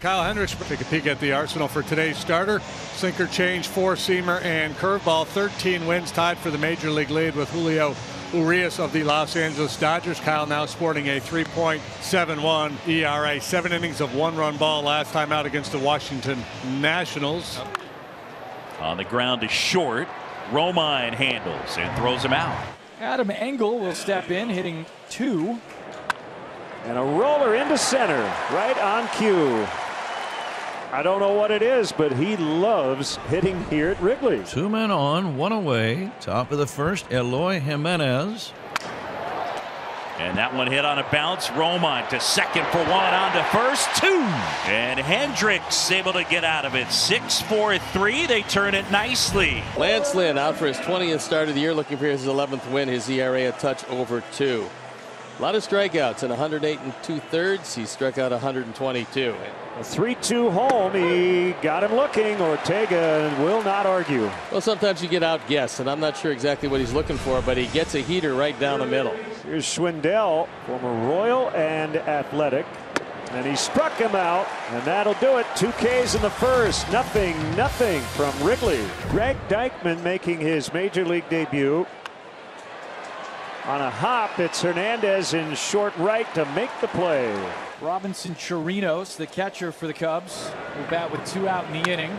Kyle Hendricks take a peek at the arsenal for today's starter. Sinker change, four seamer, and curveball. 13 wins tied for the major league lead with Julio Urias of the Los Angeles Dodgers. Kyle now sporting a 3.71 ERA. Seven innings of one run ball last time out against the Washington Nationals. On the ground is short. Romine handles and throws him out. Adam Engel will step in, hitting two. And a roller into center, right on cue. I don't know what it is, but he loves hitting here at Wrigley. Two men on, one away. Top of the first, Eloy Jimenez. And that one hit on a bounce. Romine to second for one, on to first, two. And Hendricks able to get out of it. Six, four, three. They turn it nicely. Lance Lynn out for his 20th start of the year, looking for his 11th win. His ERA a touch over two. A lot of strikeouts in 108 and two thirds. He struck out 122. A 3 2 home. He got him looking. Ortega will not argue. Well, sometimes you get outguessed, and I'm not sure exactly what he's looking for, but he gets a heater right down the middle. Here's Schwindel, former Royal and Athletic. And he struck him out, and that'll do it. Two Ks in the first. Nothing, nothing from Wrigley. Greg Deichmann making his major league debut. On a hop, it's Hernandez in short right to make the play. Robinson Chirinos, the catcher for the Cubs, will bat with two out in the inning.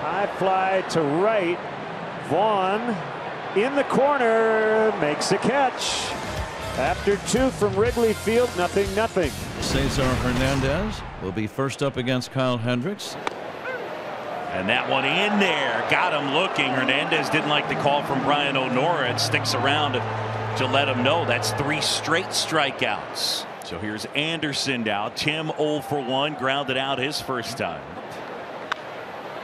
High fly to right. Vaughn in the corner makes a catch. After two from Wrigley Field, nothing, nothing. Cesar Hernandez will be first up against Kyle Hendricks. And that one in there got him looking. Hernandez didn't like the call from Brian O'Nora It sticks around to let him know that's three straight strikeouts. So here's Anderson now. Tim 0 for 1 grounded out his first time.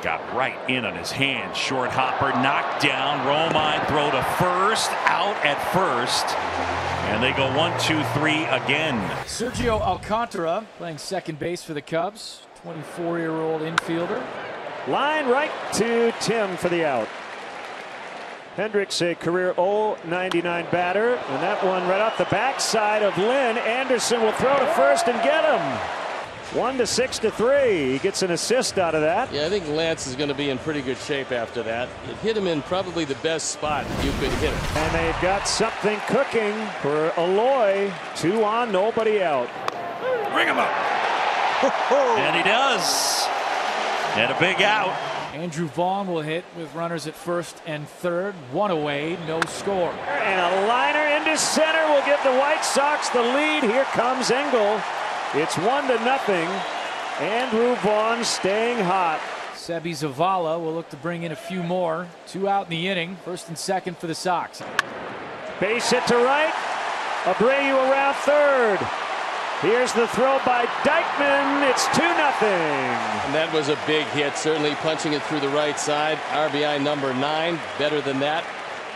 Got right in on his hand. Short hopper knocked down. Romine throw to first. Out at first. And they go one, two, three again. Sergio Alcantara playing second base for the Cubs. 24 year old infielder. Line right to Tim for the out. Hendricks, a career 099 batter, and that one right off the backside of Lynn. Anderson will throw to first and get him. One to six to three. He gets an assist out of that. Yeah, I think Lance is going to be in pretty good shape after that. It hit him in probably the best spot you could hit him. And they've got something cooking for Eloy. Two on, nobody out. Ring him up. and he does. And a big out. Andrew Vaughn will hit with runners at first and third. One away, no score. And a liner into center will give the White Sox the lead. Here comes Engel. It's one to nothing. Andrew Vaughn staying hot. Seby Zavala will look to bring in a few more. Two out in the inning. First and second for the Sox. Base hit to right. Abreu around third. Here's the throw by Deichmann. It's 2 nothing. And that was a big hit, certainly punching it through the right side. RBI number nine. Better than that.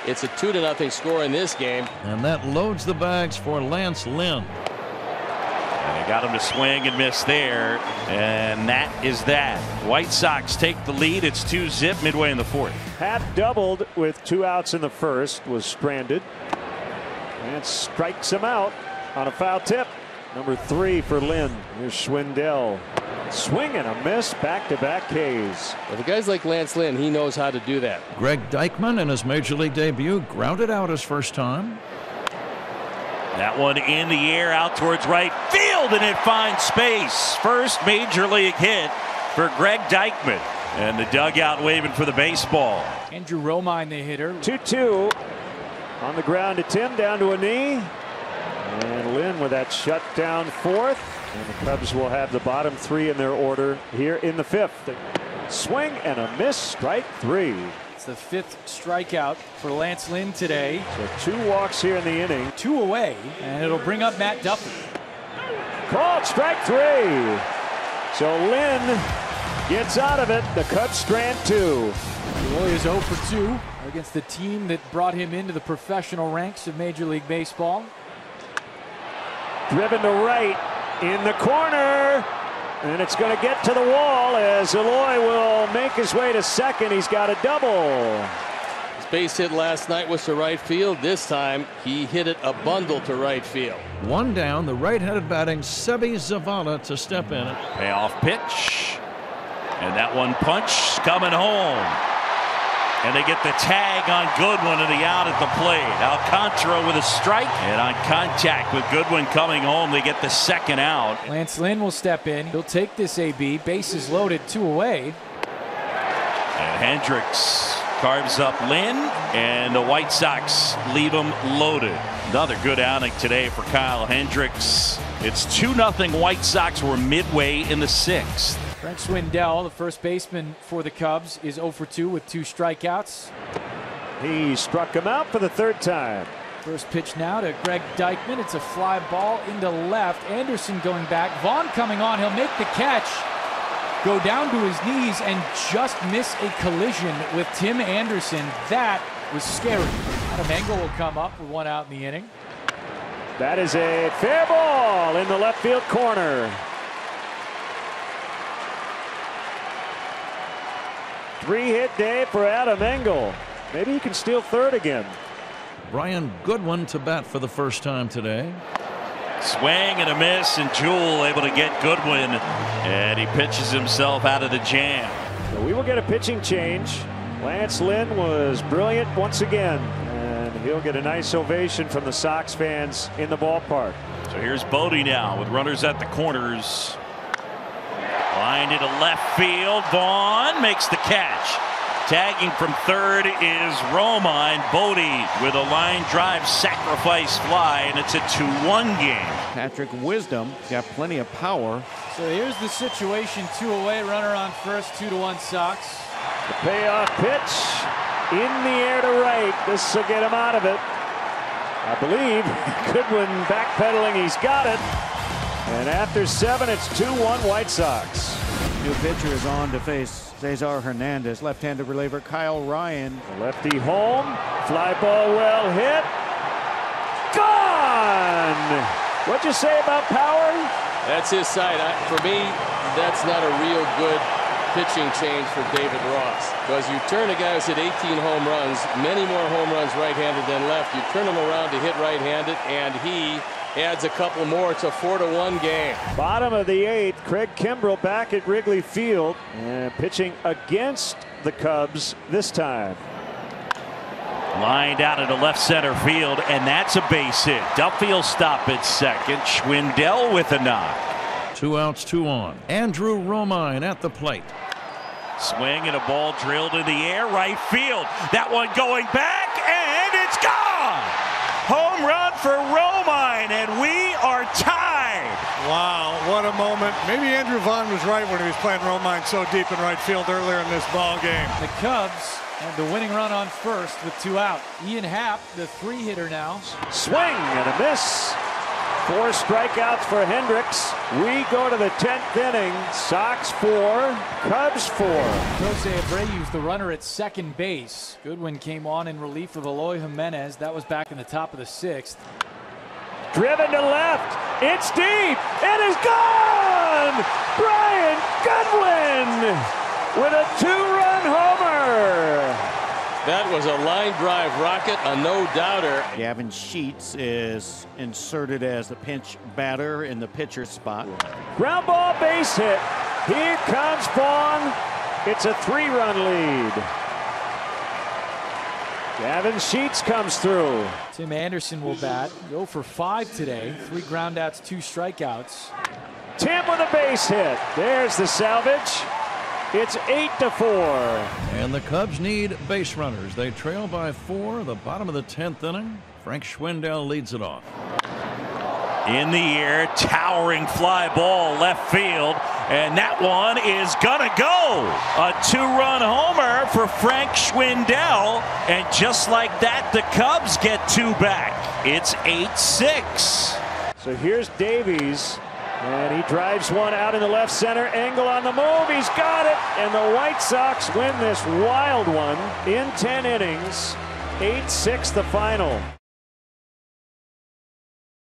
It's a 2 to nothing score in this game. And that loads the bags for Lance Lynn. And they got him to swing and miss there. And that is that. White Sox take the lead. It's 2 zip midway in the fourth. Happ doubled with two outs in the first, was stranded. And strikes him out on a foul tip. Number three for Lynn. Here's Schwindel. Swing and a miss, back-to-back Ks. Well, the guys like Lance Lynn, he knows how to do that. Greg Deichmann in his major league debut grounded out his first time. That one in the air out towards right field and it finds space. First major league hit for Greg Deichmann. And the dugout waving for the baseball. Andrew Romine, the hitter. 2-2 on the ground to Tim down to a knee. And Lynn with that shutdown fourth. And the Cubs will have the bottom three in their order here in the fifth. Swing and a miss, strike three. It's the fifth strikeout for Lance Lynn today. So two walks here in the inning. Two away, and it'll bring up Matt Duffy. Called strike three. So Lynn gets out of it. The Cubs strand two. Eloy is 0 for 2 against the team that brought him into the professional ranks of Major League Baseball. Driven to right in the corner. And it's going to get to the wall as Eloy will make his way to second. He's got a double. His base hit last night was to right field. This time he hit it a bundle to right field. One down, the right-handed batting Seby Zavala to step in. Payoff pitch. And that one punch coming home. And they get the tag on Goodwin and the out at the plate. Alcantara with a strike and on contact with Goodwin coming home, they get the second out. Lance Lynn will step in. He'll take this AB. Bases loaded, two away. And Hendricks carves up Lynn, and the White Sox leave him loaded. Another good outing today for Kyle Hendricks. It's 2 0 White Sox. We're midway in the sixth. Frank Schwindel, the first baseman for the Cubs, is 0 for 2 with two strikeouts. He struck him out for the third time. First pitch now to Greg Deichmann. It's a fly ball into left. Anderson going back. Vaughn coming on. He'll make the catch. Go down to his knees and just miss a collision with Tim Anderson. That was scary. Adam Engel will come up with one out in the inning. That is a fair ball in the left field corner. Three hit day for Adam Engel. Maybe he can steal third again. Brian Goodwin to bat for the first time today. Swing and a miss, and Jewell able to get Goodwin, and he pitches himself out of the jam. So we will get a pitching change. Lance Lynn was brilliant once again, and he'll get a nice ovation from the Sox fans in the ballpark. So here's Bote now with runners at the corners. Line into left field. Vaughn makes the catch. Tagging from third is Romine. Bote with a line drive sacrifice fly, and it's a 2-1 game. Patrick Wisdom got plenty of power. So here's the situation. Two away. Runner on first. Two to one Sox. The payoff pitch in the air to right. This will get him out of it. I believe Goodwin backpedaling. He's got it. And after seven, it's 2-1 White Sox. New pitcher is on to face Cesar Hernandez. Left-handed reliever Kyle Ryan. Lefty home. Fly ball well hit. Gone! What'd you say about power? That's his side. I, for me, that's not a real good pitching change for David Ross. Because you turn a guy who's hit 18 home runs, many more home runs right-handed than left. You turn him around to hit right-handed, and he adds a couple more. It's a four to one game. Bottom of the eighth, Craig Kimbrel back at Wrigley Field and pitching against the Cubs this time. Lined out into left center field, and that's a base hit. Duffy'll stop at second. Schwindel with a knock. Two outs, two on. Andrew Romine at the plate. Swing and a ball drilled in the air, right field. That one going back, and it's gone. Home run for Romine, and we are tied. Wow, what a moment. Maybe Andrew Vaughn was right when he was playing Romine so deep in right field earlier in this ball game. The Cubs have the winning run on first with two out. Ian Happ, the three hitter now. Swing and a miss. Four strikeouts for Hendricks. We go to the 10th inning. Sox four, Cubs four. Jose Abreu's the runner at second base. Goodwin came on in relief of Eloy Jimenez. That was back in the top of the sixth. Driven to left. It's deep. It is gone. Brian Goodwin with a homer. That was a line drive rocket, a no-doubter. Gavin Sheets is inserted as the pinch batter in the pitcher spot. Ground ball base hit. Here comes Vaughn. It's a three-run lead. Gavin Sheets comes through. Tim Anderson will bat. Go for five today. Three groundouts, two strikeouts. Tim with a base hit. There's the salvage. It's eight to four. And the Cubs need base runners. They trail by four. The bottom of the 10th inning. Frank Schwindel leads it off. In the air, towering fly ball left field, and that one is gonna go. A two-run homer for Frank Schwindel, and just like that, the Cubs get two back. It's 8-6. So here's Davies, and he drives one out in the left center angle on the move. He's got it, and the White Sox win this wild one in 10 innings. 8-6 the final.